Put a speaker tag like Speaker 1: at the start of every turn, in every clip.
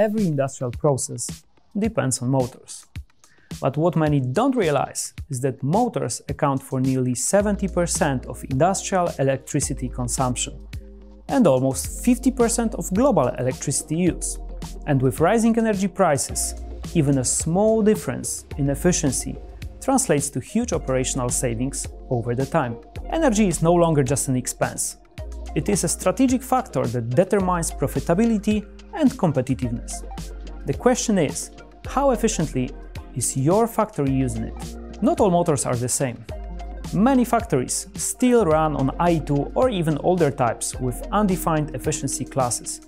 Speaker 1: Every industrial process depends on motors. But what many don't realize is that motors account for nearly 70% of industrial electricity consumption and almost 50% of global electricity use. And with rising energy prices, even a small difference in efficiency translates to huge operational savings over the time. Energy is no longer just an expense. It is a strategic factor that determines profitability and competitiveness. The question is, how efficiently is your factory using it? Not all motors are the same. Many factories still run on IE2 or even older types with undefined efficiency classes,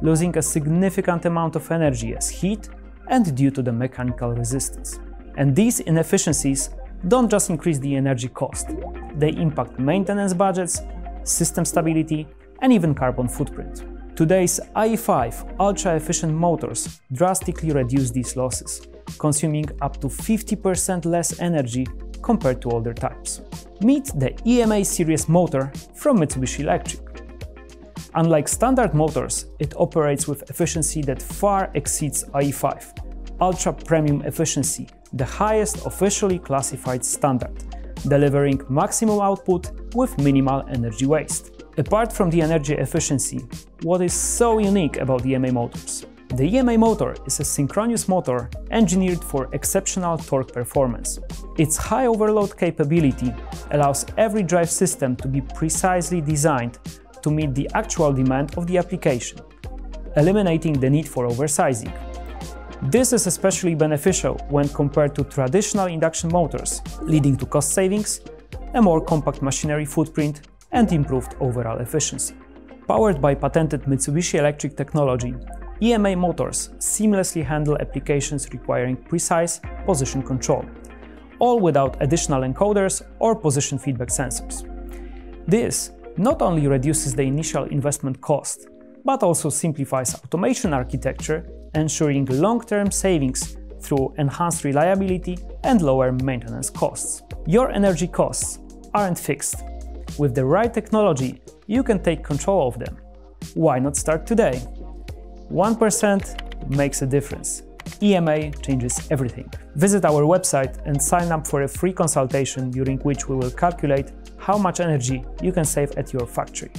Speaker 1: losing a significant amount of energy as heat and due to the mechanical resistance. And these inefficiencies don't just increase the energy cost, they impact maintenance budgets, system stability, and even carbon footprint. Today's IE5 ultra-efficient motors drastically reduce these losses, consuming up to 50% less energy compared to older types. Meet the EMA series motor from Mitsubishi Electric. Unlike standard motors, it operates with efficiency that far exceeds IE5, ultra premium efficiency, the highest officially classified standard, delivering maximum output with minimal energy waste. Apart from the energy efficiency, what is so unique about EMA motors? The EMA motor is a synchronous motor engineered for exceptional torque performance. Its high overload capability allows every drive system to be precisely designed to meet the actual demand of the application, eliminating the need for oversizing. This is especially beneficial when compared to traditional induction motors, leading to cost savings, a more compact machinery footprint, and improved overall efficiency. Powered by patented Mitsubishi Electric technology, EMA motors seamlessly handle applications requiring precise position control, all without additional encoders or position feedback sensors. This not only reduces the initial investment cost, but also simplifies automation architecture, ensuring long-term savings through enhanced reliability and lower maintenance costs. Your energy costs aren't fixed, with the right technology, you can take control of them. Why not start today? 1% makes a difference. EMA changes everything. Visit our website and sign up for a free consultation during which we will calculate how much energy you can save at your factory.